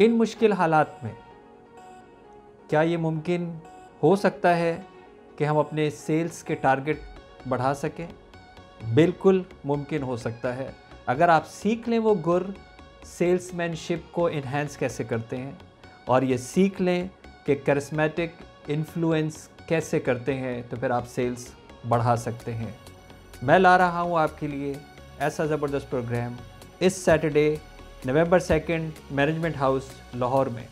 इन मुश्किल हालात में, क्या ये मुमकिन हो सकता है कि हम अपने सेल्स के टारगेट बढ़ा सकें? बिल्कुल मुमकिन हो सकता है। अगर आप सीख लें वो गुर, सेल्समैनशिप को इन्हेंस कैसे करते हैं, और ये सीख लें कि करिस्मेटिक इन्फ्लुएंस कैसे करते हैं तो फिर आप सेल्स बढ़ा सकते हैं। मैं ला रहा हूँ आपके लिए ऐसा ज़बरदस्त प्रोग्राम इस Saturday November second management house Lahore में।